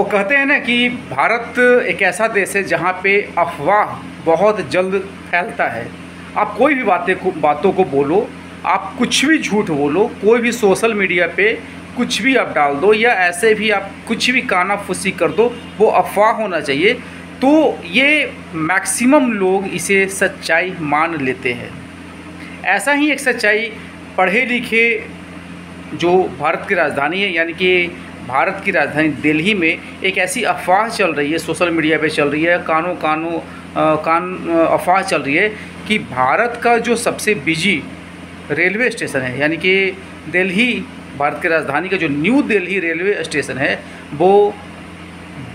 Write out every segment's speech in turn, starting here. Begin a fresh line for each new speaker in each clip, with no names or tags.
वो कहते हैं ना कि भारत एक ऐसा देश है जहाँ पे अफवाह बहुत जल्द फैलता है। आप कोई भी बातें को, बातों को बोलो, आप कुछ भी झूठ बोलो, कोई भी सोशल मीडिया पे कुछ भी आप डाल दो या ऐसे भी आप कुछ भी काना फुसी कर दो, वो अफवाह होना चाहिए। तो ये मैक्सिमम लोग इसे सच्चाई मान लेते हैं। ऐसा ही एक सच्चाई पढ़े लिखे जो भारत की राजधानी है, यानी कि भारत की राजधानी दिल्ली में एक ऐसी अफवाह चल रही है, सोशल मीडिया पे चल रही है, कानों कानों कान अफवाह चल रही है कि भारत का जो सबसे बिज़ी रेलवे स्टेशन है, यानी कि दिल्ली, भारत की राजधानी का जो न्यू दिल्ली रेलवे स्टेशन है, वो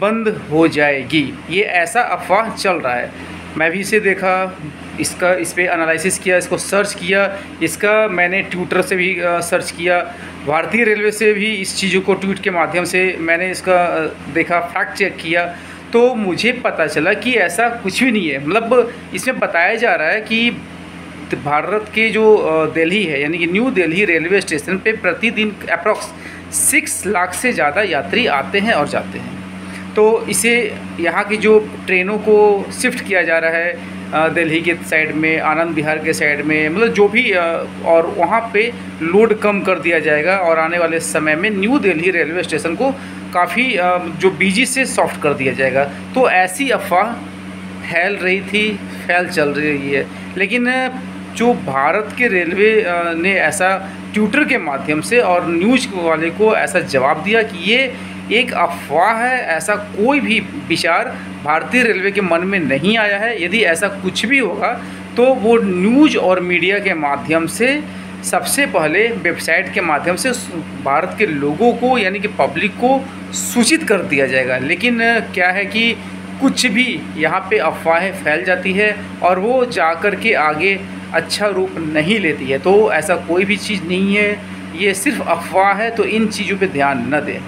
बंद हो जाएगी। ये ऐसा अफवाह चल रहा है मैं भी इसे देखा, इसका, इस पर एनालिसिस किया, इसको सर्च किया, इसका मैंने ट्विटर से भी सर्च किया। भारतीय रेलवे से भी इस चीज़ों को ट्वीट के माध्यम से मैंने इसका देखा फैक्ट चेक किया। तो मुझे पता चला कि ऐसा कुछ भी नहीं है। मतलब इसमें बताया जा रहा है कि भारत के जो दिल्ली है, यानी कि न्यू दिल्ली रेलवे स्टेशन पे प्रतिदिन अप्रॉक्स सिक्स लाख से ज़्यादा यात्री आते हैं और जाते हैं। तो इसे यहाँ की जो ट्रेनों को शिफ्ट किया जा रहा है दिल्ली के साइड में, आनंद बिहार के साइड में मतलब जो भी और वहाँ पे लोड कम कर दिया जाएगा और आने वाले समय में न्यू दिल्ली रेलवे स्टेशन को काफ़ी जो बीजी से सॉफ्ट कर दिया जाएगा। तो ऐसी अफवाह फैल रही थी, फैल चल रही है। लेकिन जो भारत के रेलवे ने ऐसा ट्विटर के माध्यम से और न्यूज़ वाले को ऐसा जवाब दिया कि ये एक अफवाह है, ऐसा कोई भी विचार भारतीय रेलवे के मन में नहीं आया है। यदि ऐसा कुछ भी होगा तो वो न्यूज़ और मीडिया के माध्यम से, सबसे पहले वेबसाइट के माध्यम से भारत के लोगों को, यानी कि पब्लिक को सूचित कर दिया जाएगा। लेकिन क्या है कि कुछ भी यहाँ पे अफवाहें फैल जाती है और वो जा कर के आगे अच्छा रूप नहीं लेती है। तो ऐसा कोई भी चीज़ नहीं है, ये सिर्फ़ अफवाह है तो इन चीज़ों पे ध्यान न दें।